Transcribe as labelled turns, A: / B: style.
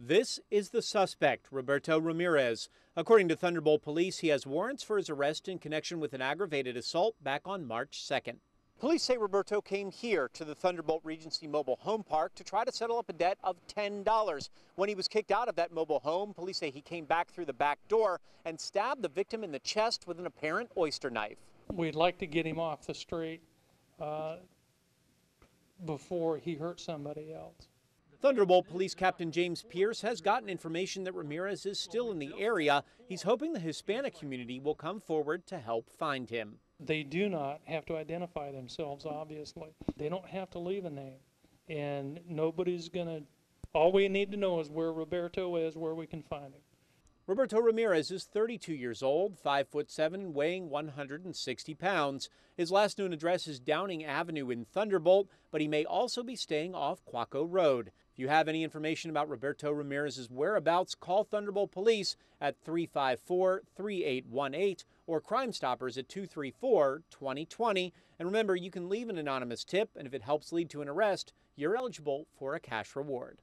A: This is the suspect, Roberto Ramirez. According to Thunderbolt police, he has warrants for his arrest in connection with an aggravated assault back on March 2nd. Police say Roberto came here to the Thunderbolt Regency mobile home park to try to settle up a debt of $10. When he was kicked out of that mobile home, police say he came back through the back door and stabbed the victim in the chest with an apparent oyster knife.
B: We'd like to get him off the street uh, before he hurt somebody else.
A: Thunderbolt Police Captain James Pierce has gotten information that Ramirez is still in the area. He's hoping the Hispanic community will come forward to help find him.
B: They do not have to identify themselves, obviously. They don't have to leave a name. And nobody's going to, all we need to know is where Roberto is, where we can find him.
A: Roberto Ramirez is 32 years old, 5 foot 7 and weighing 160 pounds. His last known address is Downing Avenue in Thunderbolt, but he may also be staying off Quacco Road. If you have any information about Roberto Ramirez's whereabouts, call Thunderbolt Police at 354 3818 or Crime Stoppers at 234 2020. And remember, you can leave an anonymous tip, and if it helps lead to an arrest, you're eligible for a cash reward.